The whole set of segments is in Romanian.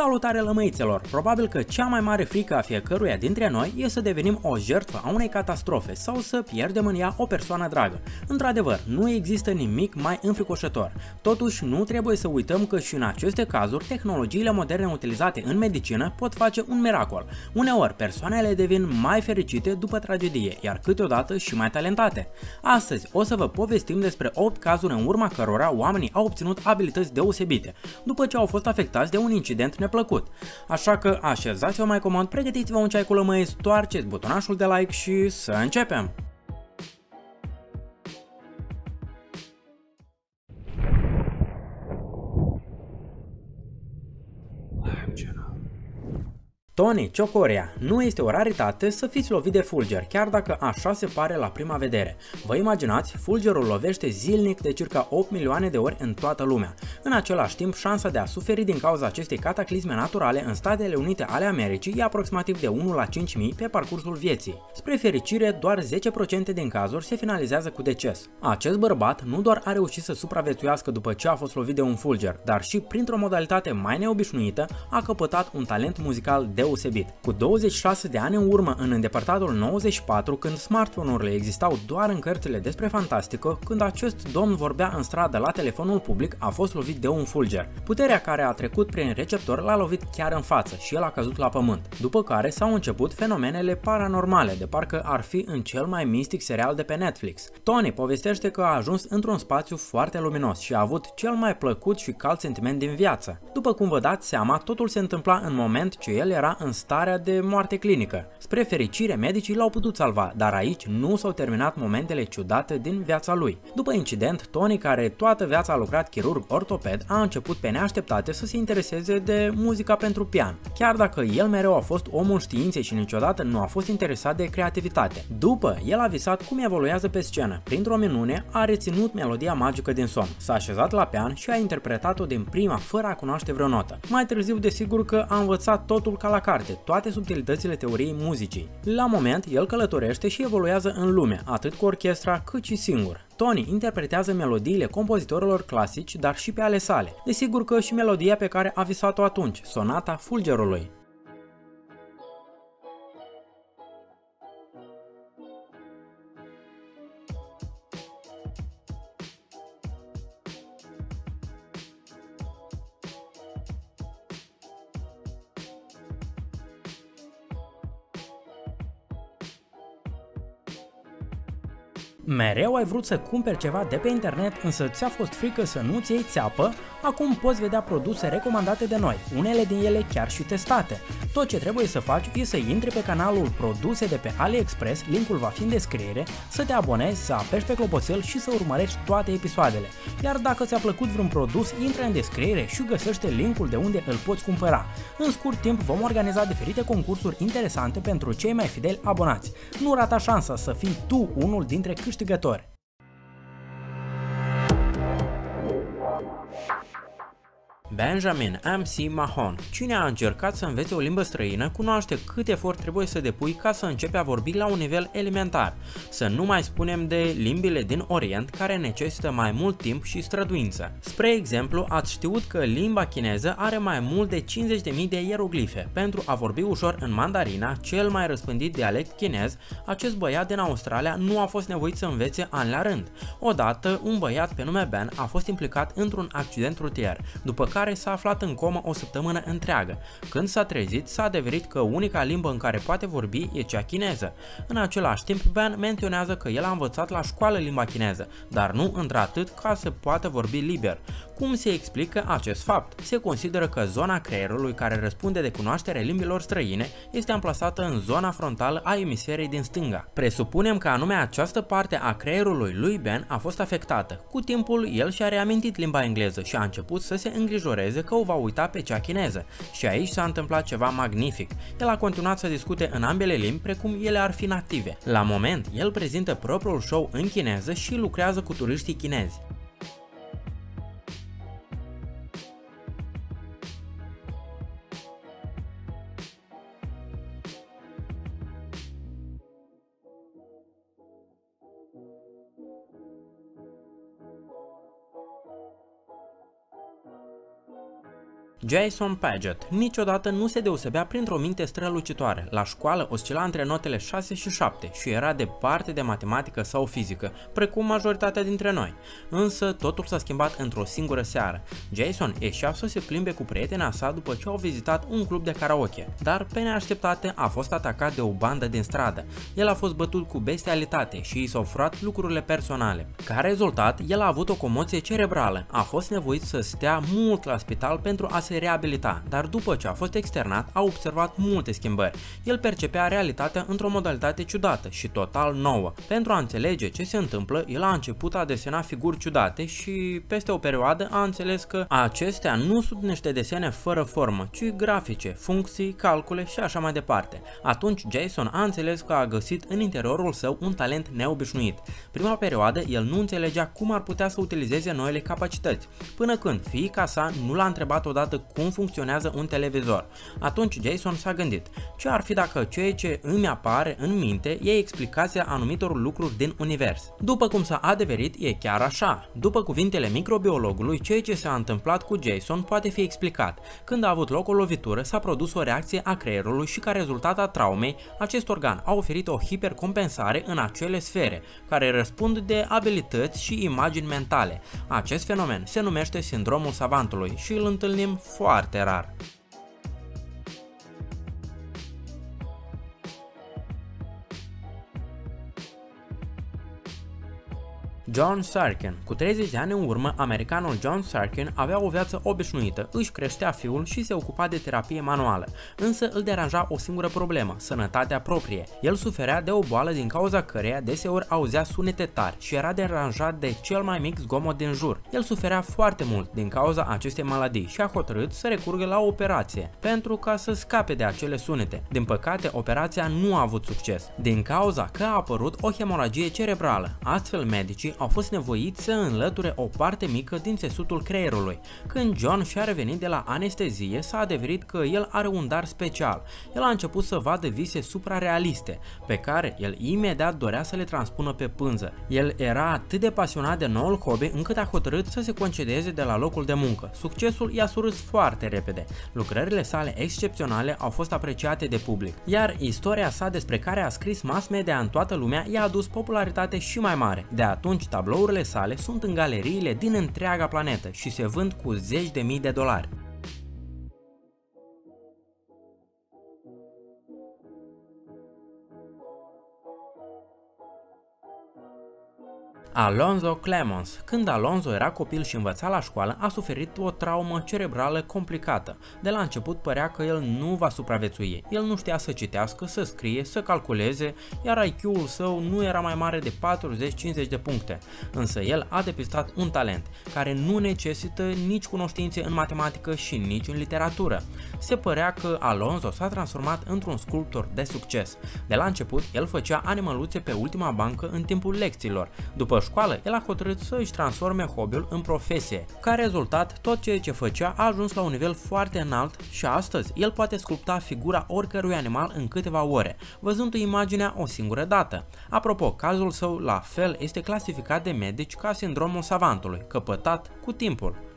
Salutare lămăițelor! Probabil că cea mai mare frică a fiecăruia dintre noi e să devenim o jertfă a unei catastrofe sau să pierdem în ea o persoană dragă. Într-adevăr, nu există nimic mai înfricoșător. Totuși, nu trebuie să uităm că și în aceste cazuri, tehnologiile moderne utilizate în medicină pot face un miracol. Uneori, persoanele devin mai fericite după tragedie, iar câteodată și mai talentate. Astăzi o să vă povestim despre 8 cazuri în urma cărora oamenii au obținut abilități deosebite, după ce au fost afectați de un incident neplăcut. Așa că așezați-vă mai comod, pregătiți-vă un ceai cu lămâie, stoarceți butonașul de like și să începem! Tony Ciocorea, nu este o raritate să fiți lovit de fulger, chiar dacă așa se pare la prima vedere. Vă imaginați, fulgerul lovește zilnic de circa 8 milioane de ori în toată lumea. În același timp, șansa de a suferi din cauza acestei cataclisme naturale în Statele Unite ale Americii e aproximativ de 1 la 5000 pe parcursul vieții. Spre fericire, doar 10% din cazuri se finalizează cu deces. Acest bărbat nu doar a reușit să supraviețuiască după ce a fost lovit de un fulger, dar și printr-o modalitate mai neobișnuită a căpătat un talent muzical de deosebit. Cu 26 de ani în urmă, în îndepărtatul 94, când smartphone-urile existau doar în cărțile despre fantastică, când acest domn vorbea în stradă la telefonul public, a fost lovit de un fulger. Puterea care a trecut prin receptor l-a lovit chiar în față și el a căzut la pământ. După care s-au început fenomenele paranormale, de parcă ar fi în cel mai mistic serial de pe Netflix. Tony povestește că a ajuns într-un spațiu foarte luminos și a avut cel mai plăcut și cald sentiment din viață. După cum vă dați seama, totul se întâmpla în moment ce el era în starea de moarte clinică. Spre fericire, medicii l-au putut salva, dar aici nu s-au terminat momentele ciudate din viața lui. După incident, Tony, care toată viața a lucrat chirurg ortoped, a început pe neașteptate să se intereseze de muzica pentru pian, chiar dacă el mereu a fost omul științei și niciodată nu a fost interesat de creativitate. După, el a visat cum evoluează pe scenă. Printr-o minune, a reținut melodia magică din somn, s-a așezat la pian și a interpretat-o din prima, fără a cunoaște vreo notă. Mai târziu, desigur că a învățat totul ca la carte, toate subtilitățile teoriei muzicii. La moment, el călătorește și evoluează în lume, atât cu orchestra cât și singur. Tony interpretează melodiile compozitorilor clasici, dar și pe ale sale. Desigur că și melodia pe care a visat-o atunci, sonata Fulgerului. Mereu ai vrut să cumperi ceva de pe internet, însă ți-a fost frică să nu-ți iei țeapă? Acum poți vedea produse recomandate de noi, unele din ele chiar și testate. Tot ce trebuie să faci e să intri pe canalul Produse de pe AliExpress, linkul va fi în descriere, să te abonezi, să apeși pe clopoțel și să urmărești toate episoadele. Iar dacă ți-a plăcut vreun produs, intră în descriere și găsește linkul de unde îl poți cumpăra. În scurt timp vom organiza diferite concursuri interesante pentru cei mai fideli abonați. Nu rata șansa să fii tu unul dintre câștigători. Benjamin MC Mahon. Cine a încercat să învețe o limbă străină cunoaște cât efort trebuie să depui ca să începi a vorbi la un nivel elementar. Să nu mai spunem de limbile din Orient care necesită mai mult timp și străduință. Spre exemplu, ați știut că limba chineză are mai mult de 50.000 de ieroglife. Pentru a vorbi ușor în mandarina, cel mai răspândit dialect chinez, acest băiat din Australia nu a fost nevoit să învețe ani la rând. Odată, un băiat pe nume Ben a fost implicat într-un accident rutier, după care care s-a aflat în comă o săptămână întreagă. Când s-a trezit, s-a adeverit că unica limbă în care poate vorbi e cea chineză. În același timp, Ben menționează că el a învățat la școală limba chineză, dar nu într-atât ca să poată vorbi liber. Cum se explică acest fapt? Se consideră că zona creierului care răspunde de cunoașterea limbilor străine este amplasată în zona frontală a emisferei din stânga. Presupunem că anume această parte a creierului lui Ben a fost afectată. Cu timpul, el și-a reamintit limba engleză și a început să se îngrijoreze că o va uita pe cea chineză. Și aici s-a întâmplat ceva magnific. El a continuat să discute în ambele limbi precum ele ar fi native. La moment, el prezintă propriul show în chineză și lucrează cu turiștii chinezi. Jason Paget niciodată nu se deosebea printr-o minte strălucitoare. La școală oscila între notele 6 și 7 și era departe de matematică sau fizică, precum majoritatea dintre noi. Însă totul s-a schimbat într-o singură seară. Jason ieșea să se plimbe cu prietena sa după ce au vizitat un club de karaoke, dar pe neașteptate a fost atacat de o bandă din stradă. El a fost bătut cu bestialitate și i s-au furat lucrurile personale. Ca rezultat, el a avut o comoție cerebrală, a fost nevoit să stea mult la spital pentru a se reabilita, dar după ce a fost externat a observat multe schimbări. El percepea realitatea într-o modalitate ciudată și total nouă. Pentru a înțelege ce se întâmplă, el a început a desena figuri ciudate și peste o perioadă a înțeles că acestea nu sunt niște desene fără formă, ci grafice, funcții, calcule și așa mai departe. Atunci Jason a înțeles că a găsit în interiorul său un talent neobișnuit. Prima perioadă el nu înțelegea cum ar putea să utilizeze noile capacități, până când fiica sa nu l-a întrebat odată cum funcționează un televizor. Atunci Jason s-a gândit, ce ar fi dacă ceea ce îmi apare în minte e explicația anumitor lucruri din univers. După cum s-a adeverit, e chiar așa. După cuvintele microbiologului, ceea ce s-a întâmplat cu Jason poate fi explicat. Când a avut loc o lovitură, s-a produs o reacție a creierului și ca rezultat a traumei, acest organ a oferit o hipercompensare în acele sfere, care răspund de abilități și imagini mentale. Acest fenomen se numește sindromul savantului și îl întâlnim foarte rar. John Sarkin. Cu 30 de ani în urmă, americanul John Sarkin avea o viață obișnuită, își creștea fiul și se ocupa de terapie manuală. Însă îl deranja o singură problemă, sănătatea proprie. El suferea de o boală din cauza căreia deseori auzea sunete tari și era deranjat de cel mai mic zgomot din jur. El suferea foarte mult din cauza acestei maladii și a hotărât să recurgă la o operație pentru ca să scape de acele sunete. Din păcate, operația nu a avut succes, din cauza că a apărut o hemoragie cerebrală. Astfel, medicii au fost nevoiți să înlăture o parte mică din țesutul creierului. Când John și-a revenit de la anestezie, s-a adeverit că el are un dar special. El a început să vadă vise suprarealiste, pe care el imediat dorea să le transpună pe pânză. El era atât de pasionat de noul hobby încât a hotărât să se concedeze de la locul de muncă. Succesul i-a surâs foarte repede. Lucrările sale excepționale au fost apreciate de public, iar istoria sa despre care a scris mass media în toată lumea i-a adus popularitate și mai mare. De atunci tablourile sale sunt în galeriile din întreaga planetă și se vând cu zeci de mii de dolari. Alonso Clemons. Când Alonso era copil și învăța la școală, a suferit o traumă cerebrală complicată. De la început părea că el nu va supraviețui. El nu știa să citească, să scrie, să calculeze, iar IQ-ul său nu era mai mare de 40-50 de puncte. Însă el a depistat un talent, care nu necesită nici cunoștințe în matematică și nici în literatură. Se părea că Alonso s-a transformat într-un sculptor de succes. De la început, el făcea animăluțe pe ultima bancă în timpul lecțiilor. După școală, el a hotărât să își transforme hobby-ul în profesie. Ca rezultat, tot ceea ce făcea a ajuns la un nivel foarte înalt și astăzi el poate sculpta figura oricărui animal în câteva ore, văzând imaginea o singură dată. Apropo, cazul său la fel este clasificat de medici ca sindromul savantului, căpătat cu timpul.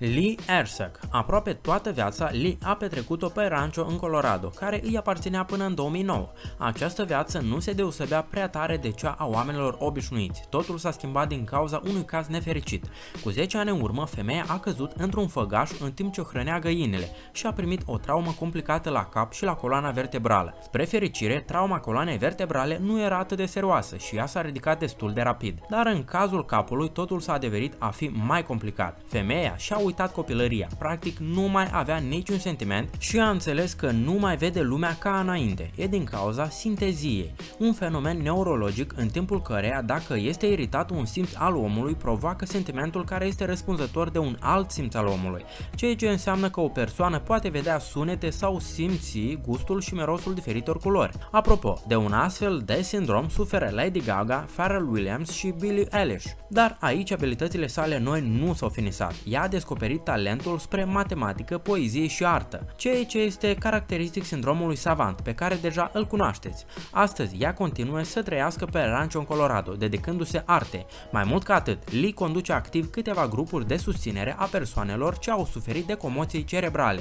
Lee Ersak. Aproape toată viața, Lee a petrecut-o pe rancho în Colorado, care îi aparținea până în 2009. Această viață nu se deosebea prea tare de cea a oamenilor obișnuiți. Totul s-a schimbat din cauza unui caz nefericit. Cu 10 ani în urmă, femeia a căzut într-un făgaș în timp ce hrănea găinile și a primit o traumă complicată la cap și la coloana vertebrală. Spre fericire, trauma coloanei vertebrale nu era atât de serioasă și ea s-a ridicat destul de rapid. Dar în cazul capului, totul s-a adeverit a fi mai complicat. Femeia și-a uitat copilăria, practic nu mai avea niciun sentiment și a înțeles că nu mai vede lumea ca înainte. E din cauza sinteziei, un fenomen neurologic în timpul căreia dacă este iritat un simț al omului provoacă sentimentul care este răspunzător de un alt simț al omului, ceea ce înseamnă că o persoană poate vedea sunete sau simți gustul și mirosul diferitor culori. Apropo, de un astfel de sindrom suferă Lady Gaga, Pharrell Williams și Billie Eilish. Dar aici abilitățile sale noi nu s-au finisat. Ea a descoperit descoperit talentul spre matematică, poezie și artă, ceea ce este caracteristic sindromului savant, pe care deja îl cunoașteți. Astăzi, ea continuă să trăiască pe rancho în Colorado, dedicându-se arte. Mai mult ca atât, Lee conduce activ câteva grupuri de susținere a persoanelor ce au suferit de comoții cerebrale.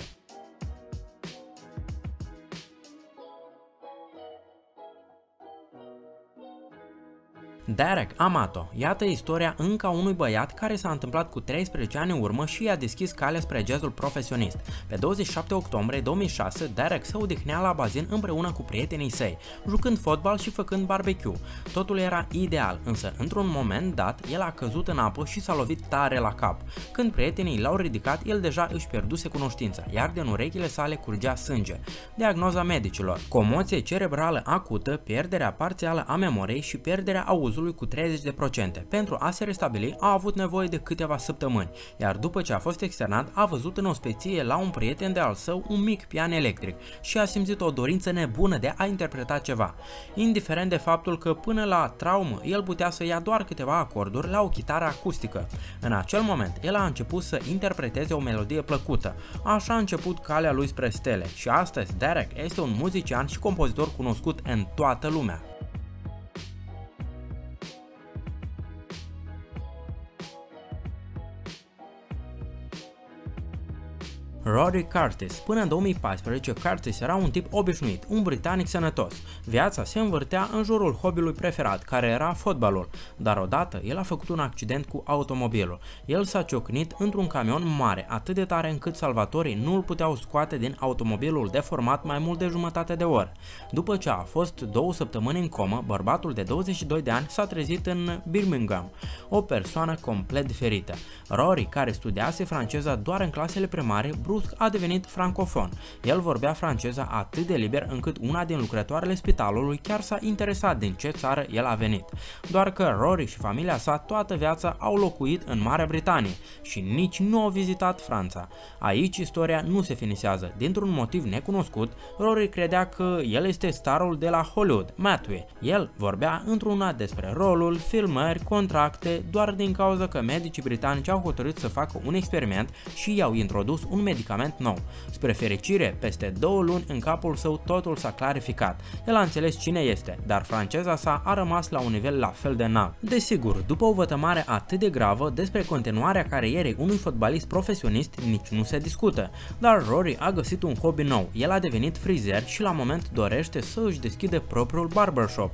Derek Amato. Iată istoria încă a unui băiat care s-a întâmplat cu 13 ani în urmă și i-a deschis calea spre jazzul profesionist. Pe 27 octombrie 2006, Derek se odihnea la bazin împreună cu prietenii săi, jucând fotbal și făcând barbecue. Totul era ideal, însă într-un moment dat, el a căzut în apă și s-a lovit tare la cap. Când prietenii l-au ridicat, el deja își pierduse cunoștința, iar din urechile sale curgea sânge. Diagnoza medicilor. Comoție cerebrală acută, pierderea parțială a memoriei și pierderea auzului cazului cu 30%. Pentru a se restabili a avut nevoie de câteva săptămâni, iar după ce a fost externat a văzut în ospecie la un prieten de al său un mic pian electric și a simțit o dorință nebună de a interpreta ceva, indiferent de faptul că până la traumă el putea să ia doar câteva acorduri la o chitară acustică. În acel moment el a început să interpreteze o melodie plăcută, așa a început calea lui spre stele și astăzi Derek este un muzician și compozitor cunoscut în toată lumea. Rory Curtis. Până în 2014, Curtis era un tip obișnuit, un britanic sănătos. Viața se învârtea în jurul hobby-ului preferat, care era fotbalul, dar odată el a făcut un accident cu automobilul. El s-a ciocnit într-un camion mare, atât de tare încât salvatorii nu îl puteau scoate din automobilul deformat mai mult de jumătate de oră. După ce a fost două săptămâni în comă, bărbatul de 22 de ani s-a trezit în Birmingham, o persoană complet diferită. Rory, care studiase franceza doar în clasele primare, brusc a devenit francofon. El vorbea franceza atât de liber încât una din lucrătoarele spitalului chiar s-a interesat din ce țară el a venit. Doar că Rory și familia sa toată viața au locuit în Marea Britanie și nici nu au vizitat Franța. Aici istoria nu se finisează. Dintr-un motiv necunoscut, Rory credea că el este starul de la Hollywood, Matthew. El vorbea într-una despre rolul, filmări, contracte, doar din cauza că medicii britanici au hotărât să facă un experiment și i-au introdus un medicament medicament nou. Spre fericire, peste două luni în capul său totul s-a clarificat. El a înțeles cine este, dar franceza sa a rămas la un nivel la fel de înalt. Desigur, după o vătămare atât de gravă, despre continuarea carierei unui fotbalist profesionist nici nu se discută, dar Rory a găsit un hobby nou. El a devenit frizer și la moment dorește să își deschide propriul barbershop.